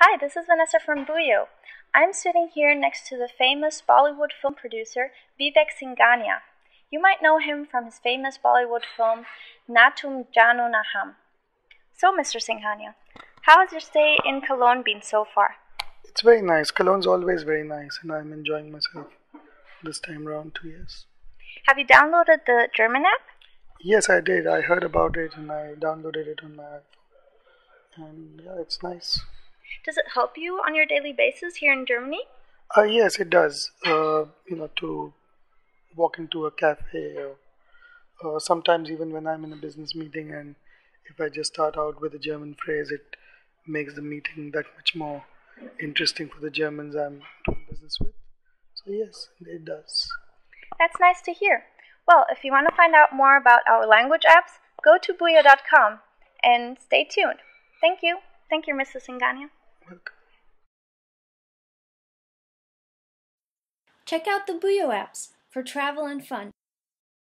Hi, this is Vanesa from Bhuio. I'm sitting here next to the famous Bollywood film producer Vivek Singhania. You might know him from his famous Bollywood film Na Tum Jaano Na Hum. So, Mr. Singhania, how has your stay in Cologne been so far? It's very nice. Cologne's always very nice, and I'm enjoying myself this time around two years. Have you downloaded the German app? Yes, I did. I heard about it and I downloaded it on my iPhone. And yeah, it's nice. Does it help you on your daily basis here in Germany? Uh, yes, it does. Uh, you know, to walk into a cafe or, or sometimes even when I'm in a business meeting and if I just start out with a German phrase, it makes the meeting that much more interesting for the Germans I'm doing business with. So, yes, it does. That's nice to hear. Well, if you want to find out more about our language apps, go to bhuio.com and stay tuned. Thank you. Thank you, Mrs. Singhania. Check out the Bhuio apps for travel and fun.